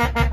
Ha ha ha!